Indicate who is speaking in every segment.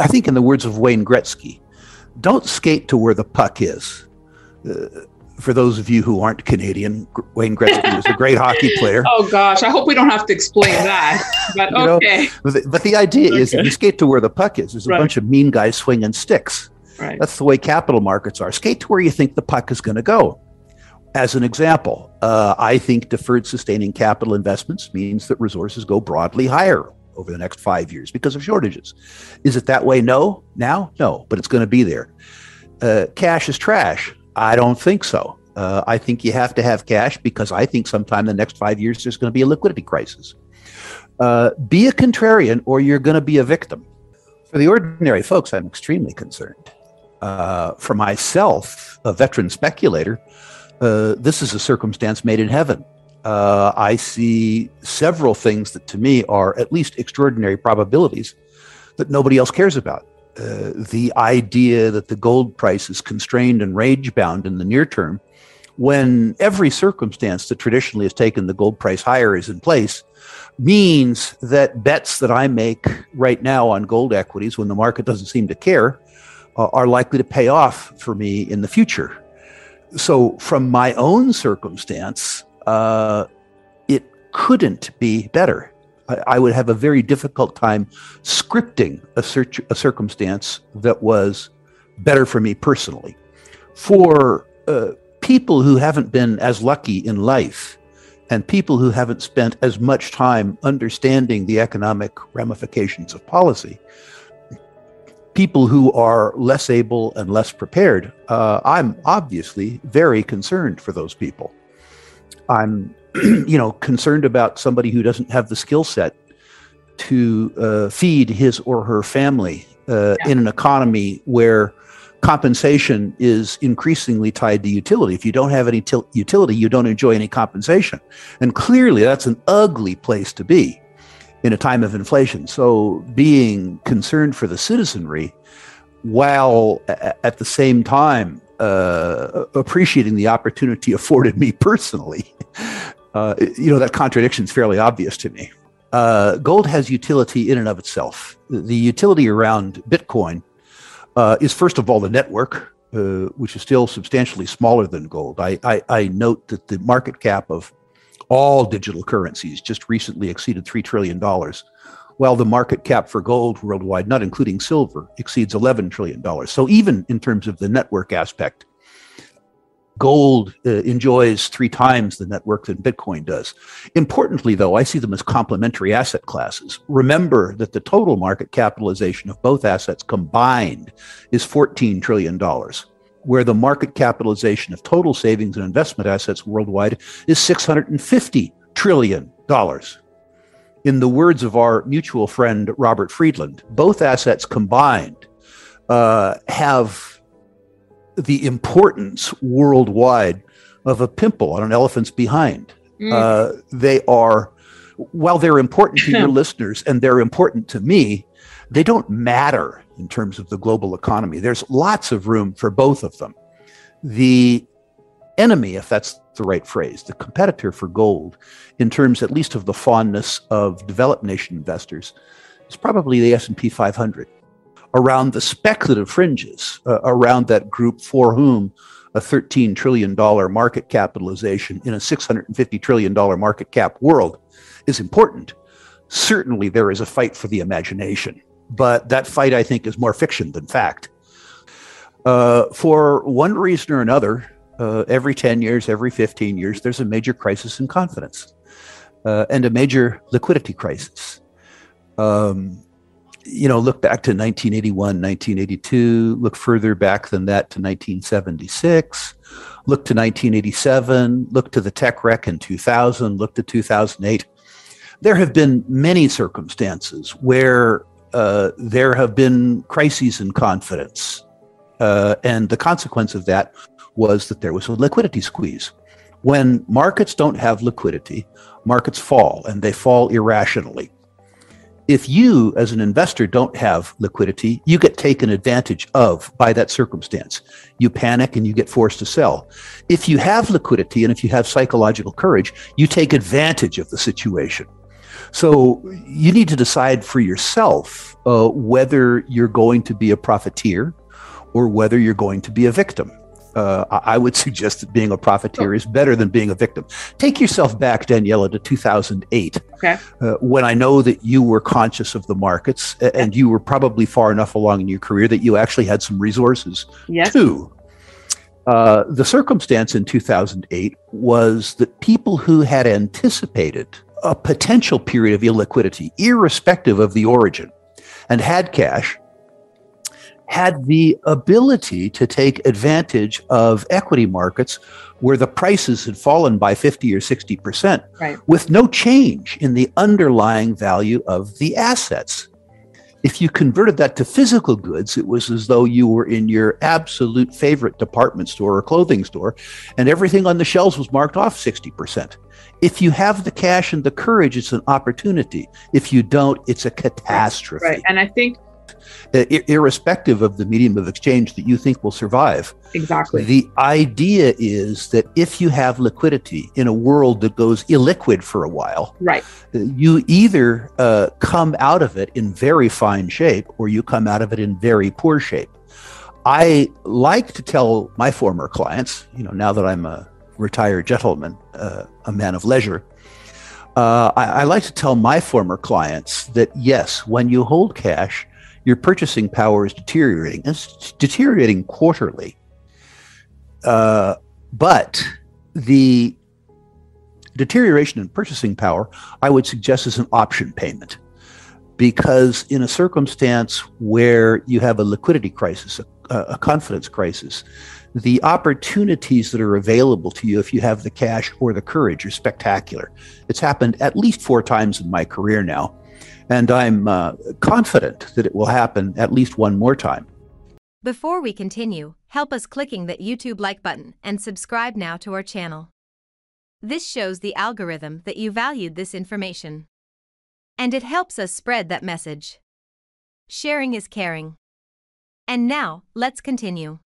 Speaker 1: I think, in the words of Wayne Gretzky, don't skate to where the puck is. Uh, for those of you who aren't Canadian, Wayne Gretzky was a great hockey player.
Speaker 2: Oh gosh, I hope we don't have to explain that. But okay.
Speaker 1: Know, but, the, but, the, idea okay. is if you skate to where the puck is, there's a right. bunch of mean guys swinging sticks.
Speaker 2: Right.
Speaker 1: That's the way capital markets are. Skate to where you think the puck is going to go. As an example, uh, I think deferred sustaining capital investments means that resources go broadly higher over the next five years because of shortages. Is it that way? No. Now? No, but it's going to be there. Uh, cash is trash. I don't think so. Uh, I think you have to have cash because I think sometime in the next five years there's going to be a liquidity crisis. Uh, be a contrarian or you're going to be a victim. For the ordinary folks, I'm extremely concerned. Uh, for myself, a veteran speculator, uh, this is a circumstance made in heaven. Uh, I see several things that to me are at least extraordinary probabilities that nobody else cares about. Uh, the idea that the gold price is constrained and range bound in the near term, when every circumstance that traditionally has taken the gold price higher is in place, means that bets that I make right now on gold equities when the market doesn't seem to care uh, are likely to pay off for me in the future so from my own circumstance, uh, it couldn't be better. I, I, would have a very difficult time scripting a, a circumstance that was better for me personally. For uh, people who haven't been as lucky in life, and people who haven't spent as much time understanding the economic ramifications of policy, people who are less able and less prepared, uh, I'm obviously very concerned for those people. I'm, you know, concerned about somebody who doesn't have the skill set to uh, feed his or her family uh, yeah. in an economy where compensation is increasingly tied to utility. If you don't have any til- utility, you don't enjoy any compensation. And clearly, that's an ugly place to be in a time of inflation. So being concerned for the citizenry while at the same time uh, appreciating the opportunity afforded me personally, uh, you know, that contradiction is fairly obvious to me. Uh, gold has utility in and of itself. The utility around Bitcoin uh, is, first of all, the network, uh, which is still substantially smaller than gold. I, I, I note that the market cap of all digital currencies just recently exceeded $3 trillion, while the market cap for gold worldwide, not including silver, exceeds $11 trillion. So, even in terms of the network aspect, gold uh, enjoys three times the network than Bitcoin does. Importantly, though, I see them as complementary asset classes. Remember that the total market capitalization of both assets combined is $14 trillion where the market capitalization of total savings and investment assets worldwide is $650 trillion. In the words of our mutual friend Robert Friedland, both assets combined uh, have the importance worldwide of a pimple on an elephant's behind. Mm. Uh, they are, while they're important to your listeners and they're important to me, they don't matter in terms of the global economy. There's lots of room for both of them. The enemy, if that's the right phrase, the competitor for gold, in terms at least of the fondness of developed nation investors, is probably the S&P 500. Around the speculative fringes, uh, around that group for whom a $13 trillion market capitalization in a $650 trillion market cap world is important. Certainly, there is a fight for the imagination. But that fight, I think, is more fiction than fact. Uh, for one reason or another, uh, every 10 years, every 15 years, there's a major crisis in confidence uh, and a major liquidity crisis. Um, you know, look back to 1981, 1982, look further back than that to 1976, look to 1987, look to the tech wreck in 2000, look to 2008. There have been many circumstances where uh, there have been crises in confidence. Uh, and the consequence of that was that there was a liquidity squeeze. When markets don't have liquidity, markets fall and they fall irrationally. If you, as an investor, don't have liquidity, you get taken advantage of by that circumstance. You panic and you get forced to sell. If you have liquidity and if you have psychological courage, you take advantage of the situation. So you need to decide for yourself uh, whether you're going to be a profiteer or whether you're going to be a victim. Uh, I would suggest that being a profiteer is better than being a victim. Take yourself back, Daniela, to 2008,
Speaker 2: okay.
Speaker 1: uh, when I know that you were conscious of the markets and you were probably far enough along in your career that you actually had some resources
Speaker 2: yes.
Speaker 1: too. Uh, the circumstance in 2008 was that people who had anticipated a potential period of illiquidity, irrespective of the origin, and had cash, had the ability to take advantage of equity markets where the prices had fallen by 50 or 60%
Speaker 2: right.
Speaker 1: with no change in the underlying value of the assets. If you converted that to physical goods, it was as though you were in your absolute favorite department store or clothing store, and everything on the shelves was marked off 60%. If you have the cash and the courage, it's an opportunity. If you don't, it's a catastrophe.
Speaker 2: Right. And I think
Speaker 1: irrespective of the medium of exchange that you think will survive.
Speaker 2: Exactly.
Speaker 1: The idea is that if you have liquidity in a world that goes illiquid for a while,
Speaker 2: right,
Speaker 1: uh, you either uh, come out of it in very fine shape or you come out of it in very poor shape. I like to tell my former clients, you know, now that I'm a retired gentleman, uh, a man of leisure, uh, I, I, like to tell my former clients that yes, when you hold cash, your purchasing power is deteriorating. It's deteriorating quarterly. Uh, but the deterioration in purchasing power, I would suggest, is an option payment. Because in a circumstance where you have a liquidity crisis, a, a confidence crisis, the opportunities that are available to you if you have the cash or the courage are spectacular. It's happened at least four times in my career now. And I'm uh, confident that it will happen at least one more time.
Speaker 3: Before we continue, help us clicking that YouTube like button and subscribe now to our channel. This shows the algorithm that you valued this information. And it helps us spread that message. Sharing is caring. And now, let's continue.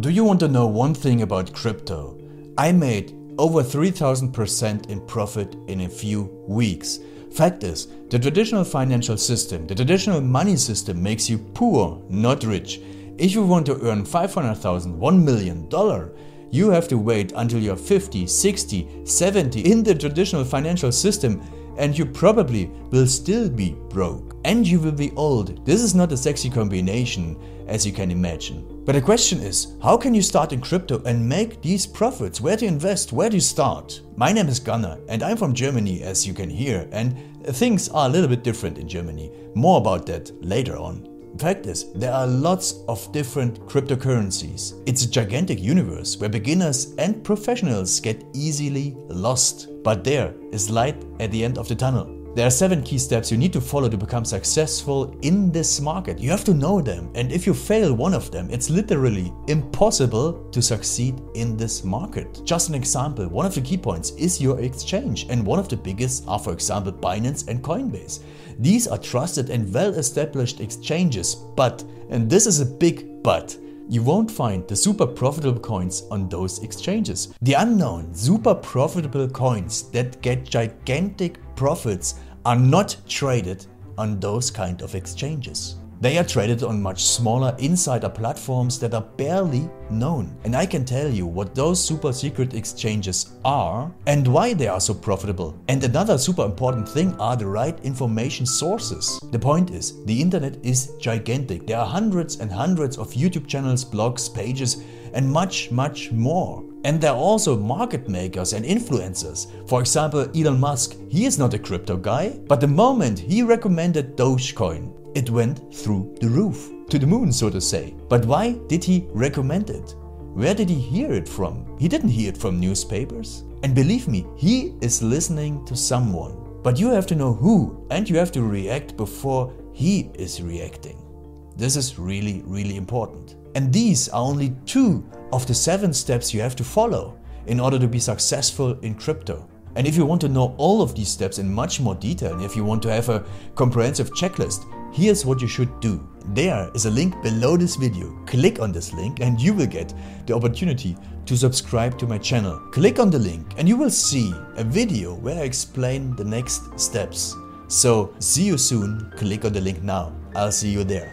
Speaker 4: Do you want to know one thing about crypto? I made over 3000% in profit in a few weeks. Fact is, the traditional financial system, the traditional money system makes you poor, not rich. If you want to earn 500,000, 1 million dollar, you have to wait until you're 50, 60, 70 in the traditional financial system and you probably will still be broke. And you will be old. This is not a sexy combination as you can imagine. But the question is, how can you start in crypto and make these profits? Where to invest? Where to start? My name is Gunnar and I'm from Germany as you can hear and things are a little bit different in Germany. More about that later on. Fact is, there are lots of different cryptocurrencies. It's a gigantic universe where beginners and professionals get easily lost. But there is light at the end of the tunnel. There are seven key steps you need to follow to become successful in this market. You have to know them, and if you fail one of them, it's literally impossible to succeed in this market. Just an example, one of the key points is your exchange, and one of the biggest are, for example, Binance and Coinbase. These are trusted and well established exchanges, but, and this is a big but, you won't find the super profitable coins on those exchanges. The unknown super profitable coins that get gigantic profits are not traded on those kind of exchanges. They are traded on much smaller insider platforms that are barely known. And I can tell you what those super secret exchanges are and why they are so profitable. And another super important thing are the right information sources. The point is, the internet is gigantic. There are hundreds and hundreds of YouTube channels, blogs, pages, and much, much more. And there are also market makers and influencers. For example, Elon Musk, he is not a crypto guy, but the moment he recommended Dogecoin, it went through the roof, to the moon so to say. But why did he recommend it? Where did he hear it from? He didn't hear it from newspapers. And believe me, he is listening to someone. But you have to know who and you have to react before he is reacting. This is really, really important. And these are only two of the seven steps you have to follow in order to be successful in crypto. And if you want to know all of these steps in much more detail, and if you want to have a comprehensive checklist, here's what you should do. There is a link below this video. Click on this link and you will get the opportunity to subscribe to my channel. Click on the link and you will see a video where I explain the next steps. So see you soon. Click on the link now. I'll see you there.